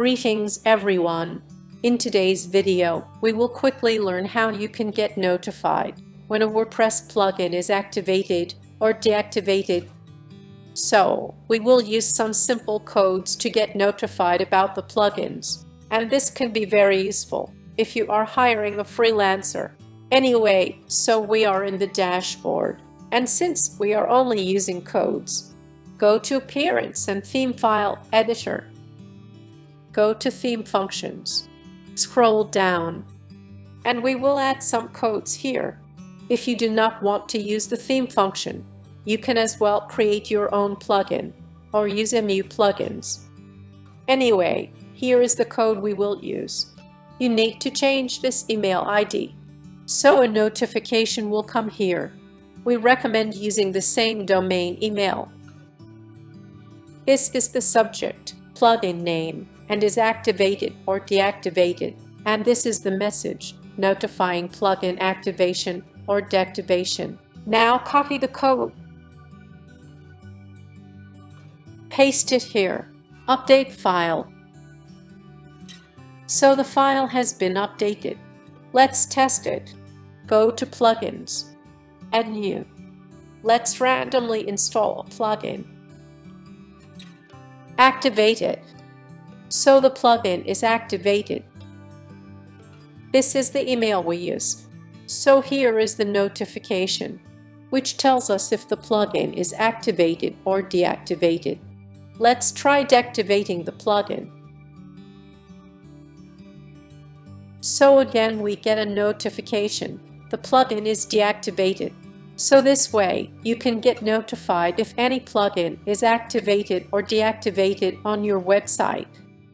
Greetings everyone! In today's video, we will quickly learn how you can get notified when a WordPress plugin is activated or deactivated. So, we will use some simple codes to get notified about the plugins, and this can be very useful if you are hiring a freelancer. Anyway, so we are in the dashboard, and since we are only using codes, go to Appearance and Theme File Editor go to Theme Functions, scroll down, and we will add some codes here. If you do not want to use the theme function, you can as well create your own plugin or use MU plugins. Anyway, here is the code we will use. You need to change this email ID, so a notification will come here. We recommend using the same domain email. This is the subject, plugin name, and is activated or deactivated, and this is the message notifying plugin activation or deactivation. Now copy the code. Paste it here. Update file. So the file has been updated. Let's test it. Go to Plugins. Add New. Let's randomly install a plugin. Activate it so the plugin is activated. This is the email we use. So here is the notification, which tells us if the plugin is activated or deactivated. Let's try deactivating the plugin. So again we get a notification. The plugin is deactivated. So this way, you can get notified if any plugin is activated or deactivated on your website.